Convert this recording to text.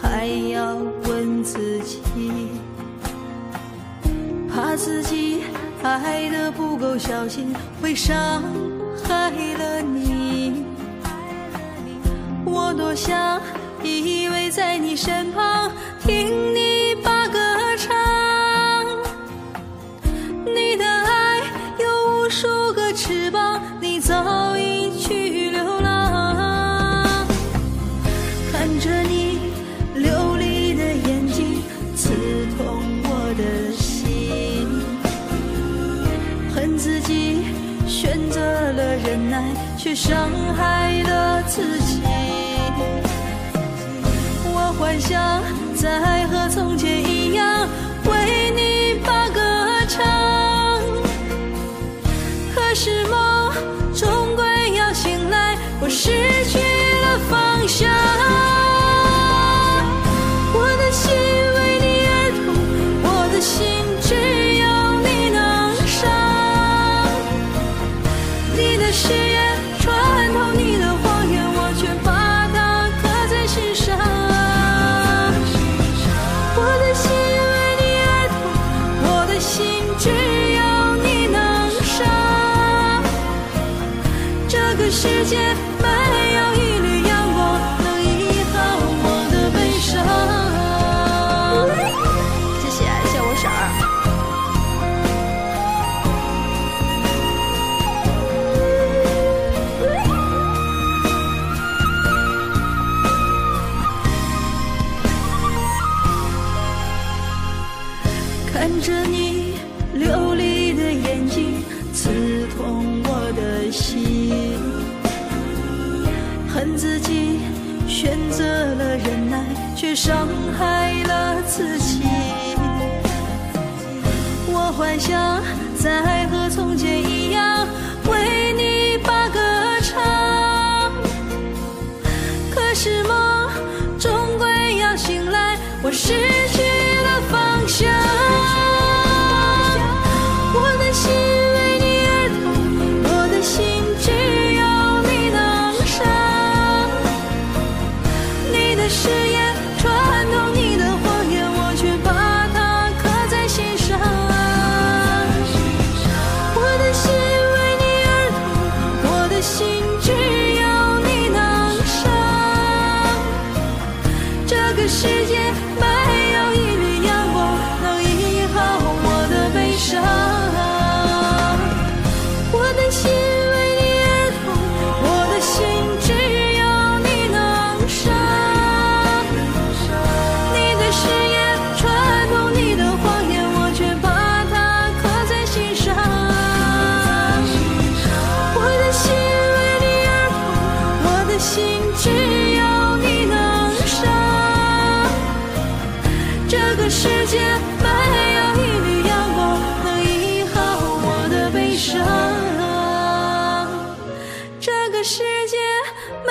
还要问自己，怕自己爱的不够小心，会伤害了你。我多想依偎在你身旁，听你却伤害了自己。我幻想再和从前一样，为你把歌唱。可是梦终归要醒来，我失去了方向。我的心为你而痛，我的心只有你能伤。你的誓个世界没有一缕阳光能医好我的悲伤。谢谢，谢谢我婶儿。看着你流离的眼睛，刺痛我的心。恨自己选择了忍耐，却伤害了自己。我幻想再和从前一些这世界没有一缕阳光能医好我的悲伤。这个世界没